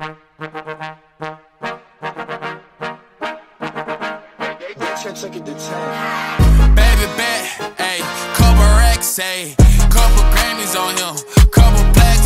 Baby bet, ayy, couple racks, ayy, couple Grammys on him, couple plaques,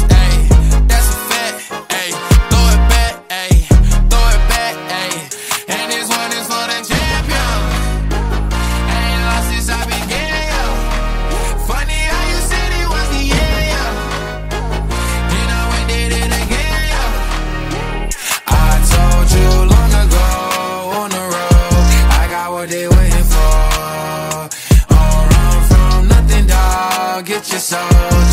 what they waiting for. Don't run from nothing, dog. Get your soul,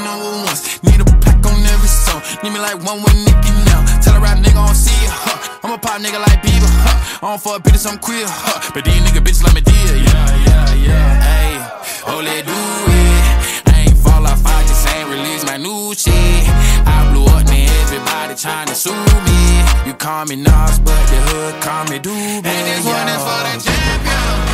couple number ones. Need a pack on every song. Need me like one with Nicki now. Tell a rap nigga I don't see ya, huh. I'm a pop nigga like Bieber, huh. I don't fuck bitches, I'm queer, huh. But these nigga bitches like Madea, yeah, yeah, yeah. Oh, let do it. I ain't fall off, I just ain't release my new shit. I blew up, man, everybody tryna sue me. You call me Nas, but the hood call me Doobie. And this one is for the champion.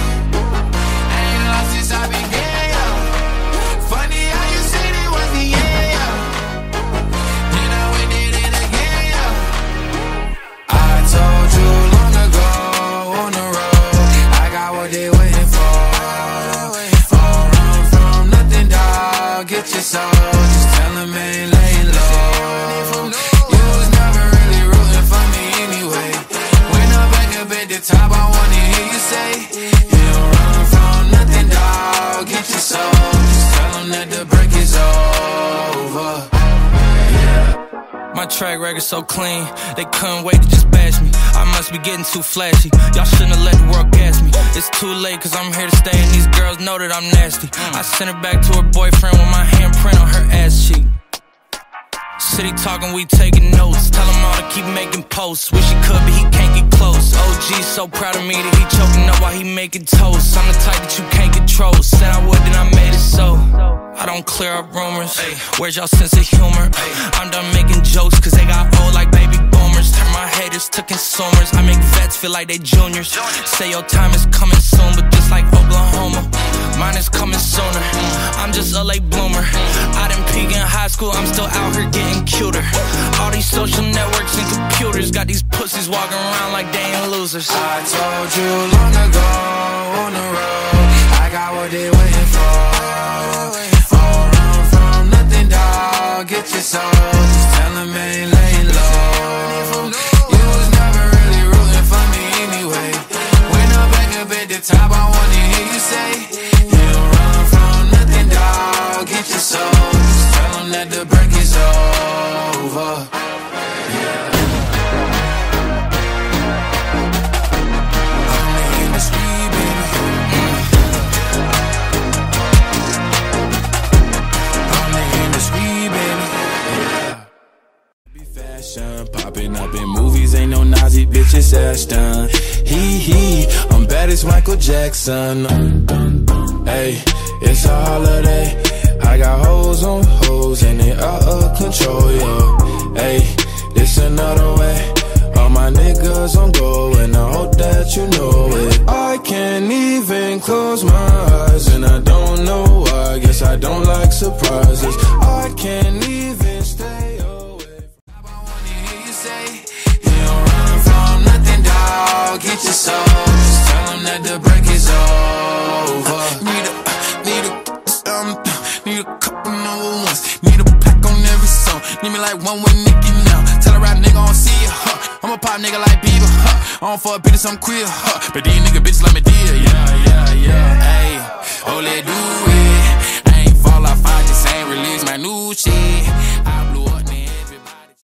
The top, I wanna hear you say, You don't run from nothing, dog. Get your soul, just tell them that the break is over. My track record so clean, they couldn't wait to just bash me. I must be getting too flashy. Y'all shouldn't have let the world gas me. It's too late, cause I'm here to stay, and these girls know that I'm nasty. I sent her back to her boyfriend with my handprint on her ass cheek. City talking, we taking notes. Tell him all to keep making posts. Wish he could, but he can't get close. OG so proud of me that he choking up while he making toast. I'm the type that you can't control. Said I would, then I made it so. I don't clear up rumors. Where's y'all sense of humor? I'm done making jokes, cause they got old like consumers. I make vets feel like they juniors. Say your time is coming soon, but just like Oklahoma, mine is coming sooner. I'm just a late bloomer. I didn't peak in high school, I'm still out here getting cuter. All these social networks and computers got these pussies walking around like they ain't losers. I told you long ago on the road, I got what they waiting the top, I wanna hear you say, You don't run from nothing, dog. Get your soul, just tell that the break is over. Popping up in movies, ain't no Nazi bitches Ashton. He he, I'm bad as Michael Jackson. Hey, it's a holiday. I got hoes on hoes and they out of control, yo. Hey, this another way. All my niggas on go and I hope that you know it. I can't even close my eyes and I don't know why. Guess I don't like surprises. I can't even dog. Get your soul. Just tell them that the break is over. Need a, need a, um, need a couple number ones. Need a pack on every song. Need me like one with Nicki now. Tell a rap nigga I don't see ya, huh. I'm a pop nigga like Bieber, huh. I don't fuck bitches, I'm queer, huh. But these nigga bitches like Madea, yeah,